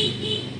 Eek, eek, eek.